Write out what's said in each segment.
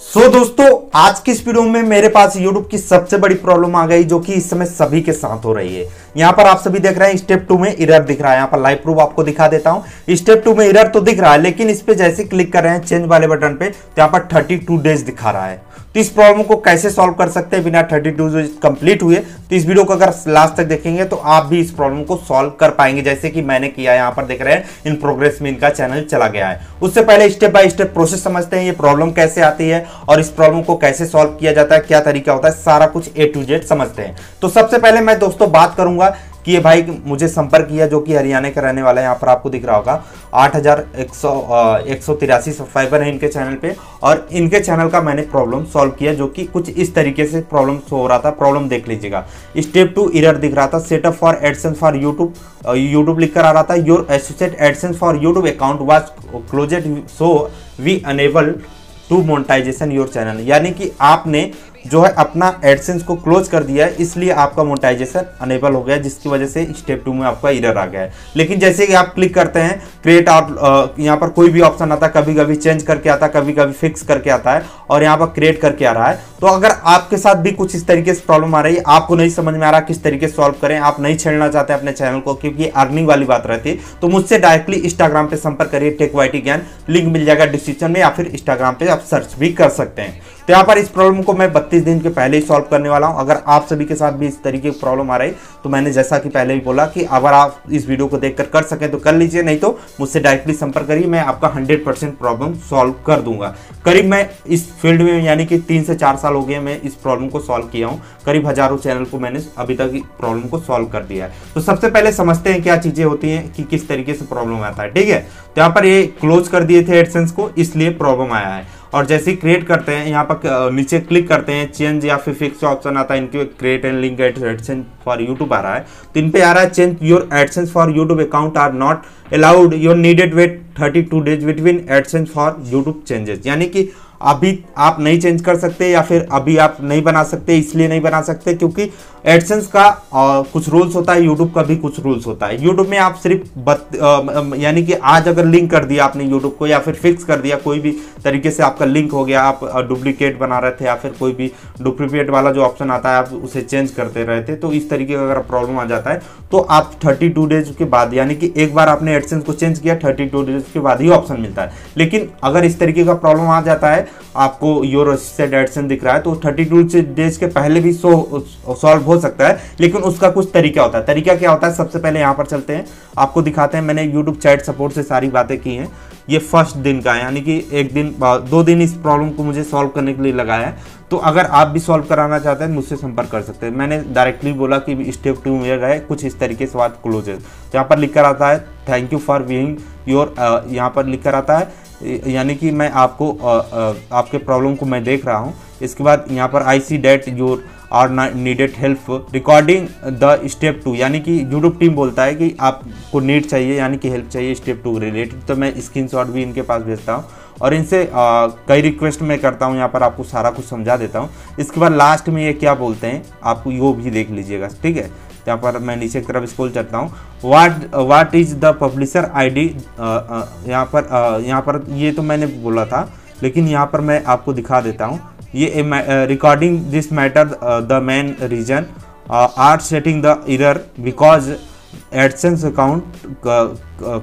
सो so, दोस्तों आज की इस वीडियो में मेरे पास YouTube की सबसे बड़ी प्रॉब्लम आ गई जो कि इस समय सभी के साथ हो रही है। यहाँ पर आप सभी देख रहे हैं स्टेप टू में इरर दिख रहा है। यहाँ पर लाइव प्रूफ आपको दिखा देता हूँ। स्टेप टू में इरर तो दिख रहा है, लेकिन इस पे जैसे क्लिक कर रहे हैं चेंज वाले बटन पे तो यहाँ पर थर्टी डेज़ दिखा रहा है। तो इस प्रॉब्लम को कैसे सॉल्व कर सकते हैं बिना 32 टू कंप्लीट हुए? तो इस वीडियो को अगर लास्ट तक देखेंगे तो आप भी इस प्रॉब्लम को सॉल्व कर पाएँगे, जैसे कि मैंने किया यहाँ पर देख रहे हैं इन प्रोग्रेस में इनका चैनल चला गया है। उससे पहले स्टेप बाय स्टेप प्रोसेस समझते हैं, ये प्रॉब्लम कैसे आती है और इस प्रॉब्लम को कैसे सॉल्व किया जाता है, क्या तरीका होता है, सारा कुछ ए टू जेड समझते हैं। तो सबसे पहले मैं दोस्तों बात करूँगा कि ये भाई मुझे संपर्क किया जो कि हरियाणा का रहने वाला है, यहाँ पर आपको दिख रहा होगा। आठ हज़ार सब्सक्राइबर है इनके चैनल पे और इनके चैनल का मैंने प्रॉब्लम सॉल्व किया जो कि कुछ इस तरीके से प्रॉब्लम हो रहा था। प्रॉब्लम देख लीजिएगा। स्टेप टू इरर दिख रहा था। Setup for AdSense for YouTube YouTube लिख कर आ रहा था। Your associate AdSense for YouTube account was closed so we unable to monetization your channel यानी कि आपने जो है अपना एडसेंस को क्लोज कर दिया है, इसलिए आपका मोनेटाइजेशन अनेबल हो गया जिसकी वजह से स्टेप टू में आपका इरर आ गया है। लेकिन जैसे कि आप क्लिक करते हैं क्रिएट आउट यहाँ पर कोई भी ऑप्शन आता है कभी कभी चेंज करके आता है कभी कभी फिक्स करके आता है और यहाँ पर क्रिएट करके आ रहा है। तो अगर आपके साथ भी कुछ इस तरीके से प्रॉब्लम आ रही है, आपको नहीं समझ में आ रहा किस तरीके से सॉल्व करें, आप नहीं छेड़ना चाहते अपने चैनल को, क्योंकि अर्निंग वाली बात रहती है। तो मुझसे डायरेक्टली इंस्टाग्राम पे संपर्क करिए टेक वाई ज्ञान लिंक मिल जाएगा डिस्क्रिप्शन में या फिर इंस्टाग्राम पे आप सर्च भी कर सकते हैं। तो यहाँ पर इस प्रॉब्लम को मैं बत्तीस दिन के पहले ही सॉल्व करने वाला हूँ। अगर आप सभी के साथ भी इस तरीके की प्रॉब्लम आ रही तो मैंने जैसा कि पहले ही बोला कि अगर आप इस वीडियो को देखकर कर सकें तो कर लीजिए, नहीं तो मुझसे डायरेक्टली संपर्क करिए, मैं आपका हंड्रेड प्रॉब्लम सॉल्व कर दूँगा। करीब मैं इस फ़ील्ड में यानी कि तीन से चार साल हो गए मैं इस प्रॉब्लम को सॉल्व किया हूँ। करीब हज़ारों चैनल को मैंने अभी तक प्रॉब्लम को सॉल्व कर दिया है। तो सबसे पहले समझते हैं क्या चीज़ें होती हैं कि किस तरीके से प्रॉब्लम आता है, ठीक है? तो यहाँ पर ये क्लोज कर दिए थे एडसेंस को, इसलिए प्रॉब्लम आया है। और जैसे क्रिएट करते हैं, यहाँ पर नीचे क्लिक करते हैं चेंज या फिर फिक्स ऑप्शन आता है, इनके create and link AdSense for YouTube आ रहा है। तो इन पे आ रहा है change your AdSense for YouTube account are not allowed your needed wait thirty two days between AdSense for YouTube changes यानी कि अभी आप नहीं चेंज कर सकते या फिर अभी आप नहीं बना सकते, इसलिए नहीं बना सकते, क्योंकि एडसेंस का आ, कुछ रूल्स होता है यूट्यूब का भी कुछ रूल्स होता है। यूट्यूब में आप सिर्फ़ यानी कि आज अगर लिंक कर दिया आपने यूट्यूब को या फिर फिक्स कर दिया कोई भी तरीके से आपका लिंक हो गया आप डुप्लीकेट बना रहे थे या फिर कोई भी डुप्लीकेट वाला जो ऑप्शन आता है आप उसे चेंज करते रहे थे तो इस तरीके का अगर प्रॉब्लम आ जाता है तो आप थर्टी डेज़ के बाद यानी कि एक बार आपने एडसेंस को चेंज किया थर्टी डेज़ के बाद ही ऑप्शन मिलता है। लेकिन अगर इस तरीके का प्रॉब्लम आ जाता है आपको योर सेट एडसन दिख रहा है तो थर्टी डेज़ के पहले भी सो सॉल्व सकता है लेकिन उसका कुछ तरीका होता है। तरीका क्या होता है? सबसे पहले यहाँ पर चलते हैं। आपको दिखाते हैं मैंने यूट्यूब चैट सपोर्ट से सारी बातें की हैं। ये फ़र्स्ट दिन का है यानी कि एक दिन दो दिन इस प्रॉब्लम को मुझे सॉल्व करने के लिए लगाया है। तो अगर आप भी सॉल्व कराना चाहते हैं मुझसे संपर्क कर सकते हैं। मैंने डायरेक्टली बोला कि स्टेप टू में गए कुछ इस तरीके से बात क्लोज है। यहाँ पर लिख कर आता है thank you for viewing your यहाँ पर लिख कर आता है यानी कि मैं आपको आ, आ, आपके प्रॉब्लम को मैं देख रहा हूँ। इसके बाद यहाँ पर I see date your are needed help recording the step two यानी कि यूट्यूब टीम बोलता है कि आपको नीड चाहिए, यानी कि हेल्प चाहिए स्टेप टू रिलेटेड तो मैं स्क्रीनशॉट भी इनके पास भेजता हूँ और इनसे कई रिक्वेस्ट मैं करता हूँ, यहाँ पर आपको सारा कुछ समझा देता हूँ। इसके बाद लास्ट में ये क्या बोलते हैं आपको वो भी देख लीजिएगा, ठीक है? यहाँ पर मैं नीचे की तरफ़ स्कूल चलता हूँ। What what is the publisher ID यहाँ पर यहाँ पर ये तो मैंने बोला था, लेकिन यहाँ पर मैं आपको दिखा देता हूँ। ये recording this matter the main reason are setting the error because AdSense account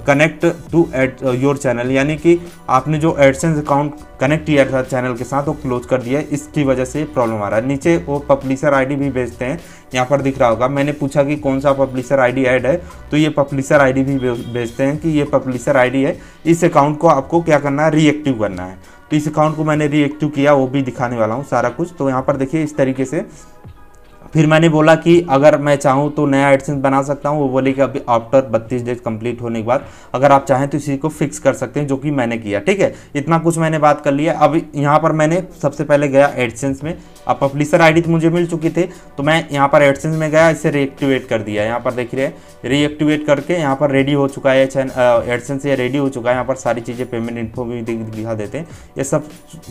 connect to add your channel यानी कि आपने जो एडसेंस अकाउंट कनेक्ट किया था चैनल के साथ, वो क्लोज कर दिया इसकी वजह से प्रॉब्लम आ रहा है। नीचे वो पब्लिशर आईडी भी भेजते हैं। यहाँ पर दिख रहा होगा। मैंने पूछा कि कौन सा पब्लिशर आईडी ऐड है? तो ये पब्लिशर आईडी भी भेजते हैं कि ये पब्लिशर आईडी है। इस अकाउंट को आपको क्या करना है? रीएक्टिव करना है। तो इस अकाउंट को मैंने रिएक्टिव किया, वो भी दिखाने वाला हूँ सारा कुछ। तो यहाँ पर देखिए, इस तरीके से फिर मैंने बोला कि अगर मैं चाहूँ तो नया एडसेंस बना सकता हूँ। वो बोले कि अभी आफ्टर बत्तीस डेज़ कंप्लीट होने के बाद अगर आप चाहें तो इसी को फिक्स कर सकते हैं, जो कि मैंने किया, ठीक है? इतना कुछ मैंने बात कर लिया। अब यहाँ पर मैंने सबसे पहले गया एडसेंस में। अब पब्लिशर आई तो मुझे मिल चुकी थे तो मैं यहाँ पर एडसेंस में गया, इसे रीएक्टिवेट कर दिया। यहाँ पर देख रहे रीएक्टिवेट करके यहाँ पर रेडी हो चुका है एडसेंस ये रेडी हो चुका है। यहाँ पर सारी चीज़ें पेमेंट इन्फो भी दिखा देते हैं। ये सब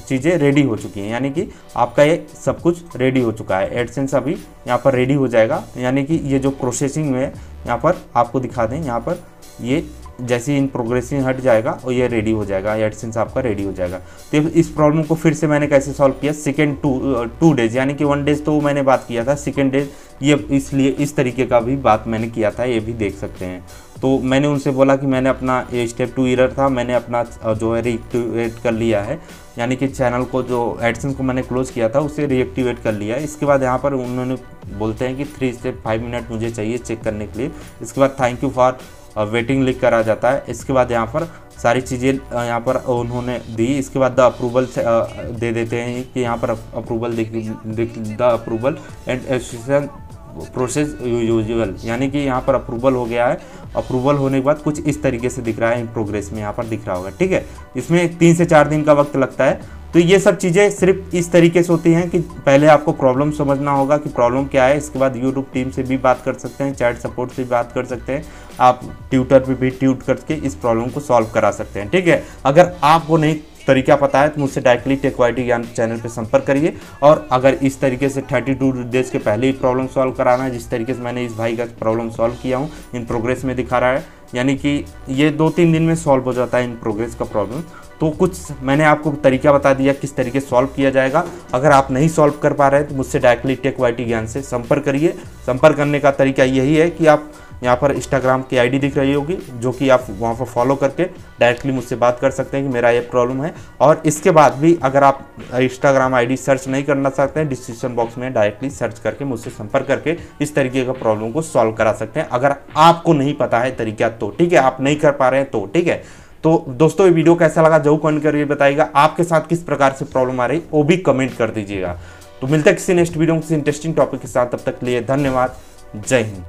चीज़ें रेडी हो चुकी हैं, यानी कि आपका ये सब कुछ रेडी हो चुका है। एडसेंस अभी यहाँ पर रेडी हो जाएगा। यानी कि ये जो प्रोसेसिंग में यहाँ पर आपको दिखा दें, यहाँ पर ये जैसे इन प्रोग्रेसिंग हट जाएगा और ये रेडी हो जाएगा एडसेंस आपका रेडी हो जाएगा। तो इस प्रॉब्लम को फिर से मैंने कैसे सॉल्व किया? सेकेंड टू टू डेज़ यानी कि वन डेज़ तो मैंने बात किया था। सेकेंड डेज़ ये इसलिए इस तरीके का भी बात मैंने किया था, ये भी देख सकते हैं। तो मैंने उनसे बोला कि मैंने अपना स्टेप टू ईयर था, मैंने अपना जो है रिएक्टिवेट कर लिया है। यानी कि चैनल को जो एडसेंस को मैंने क्लोज किया था, उसे रिएक्टिवेट कर लिया है। इसके बाद यहाँ पर उन्होंने बोलते हैं कि थ्री से फाइव मिनट मुझे चाहिए चेक करने के लिए। इसके बाद थैंक यू फॉर वेटिंग लिख कर आ जाता है। इसके बाद यहाँ पर सारी चीज़ें यहाँ पर उन्होंने दी। इसके बाद द अप्रूवल दे देते हैं कि यहाँ पर approval the approval and association process usual यानी कि यहाँ पर अप्रूवल हो गया है। अप्रूवल होने के बाद कुछ इस तरीके से दिख रहा है इन प्रोग्रेस में यहाँ पर दिख रहा होगा, ठीक है? इसमें तीन से चार दिन का वक्त लगता है। तो ये सब चीज़ें सिर्फ़ इस तरीके से होती हैं कि पहले आपको प्रॉब्लम समझना होगा कि प्रॉब्लम क्या है। इसके बाद यूट्यूब टीम से भी बात कर सकते हैं चैट सपोर्ट से भी बात कर सकते हैं। आप ट्यूटर पे भी ट्यूट करके इस प्रॉब्लम को सॉल्व करा सकते हैं, ठीक है? अगर आपको नहीं तरीका पता है तो मुझसे directly tech Y Gyan channel पर संपर्क करिए। और अगर इस तरीके से 32 डेज़ के पहले ही प्रॉब्लम सॉल्व कराना है, जिस तरीके से मैंने इस भाई का प्रॉब्लम सॉल्व किया हूँ इन प्रोग्रेस में दिखा रहा है, यानी कि ये दो तीन दिन में सॉल्व हो जाता है इन प्रोग्रेस का प्रॉब्लम तो कुछ मैंने आपको तरीका बता दिया किस तरीके सॉल्व किया जाएगा। अगर आप नहीं सॉल्व कर पा रहे हैं तो मुझसे डायरेक्टली टेक वाई ज्ञान से संपर्क करिए। संपर्क करने का तरीका यही है कि आप यहाँ पर इंस्टाग्राम की आईडी दिख रही होगी, जो कि आप वहाँ पर फॉलो करके डायरेक्टली मुझसे बात कर सकते हैं कि मेरा ये प्रॉब्लम है। और इसके बाद भी अगर आप इंस्टाग्राम आईडी सर्च नहीं करना चाहते हैं डिस्क्रिप्शन बॉक्स में डायरेक्टली सर्च करके मुझसे संपर्क करके इस तरीके का प्रॉब्लम को सॉल्व करा सकते हैं। अगर आपको नहीं पता है तरीका तो ठीक है? आप नहीं कर पा रहे हैं तो ठीक है? तो दोस्तों, ये वीडियो कैसा लगा ज़रूर कमेंट करके बताइएगा। आपके साथ किस प्रकार से प्रॉब्लम आ रही, वो भी कमेंट कर दीजिएगा। तो मिलते हैं किसी नेक्स्ट वीडियो किसी इंटरेस्टिंग टॉपिक के साथ। तब तक लिए धन्यवाद। जय हिंद।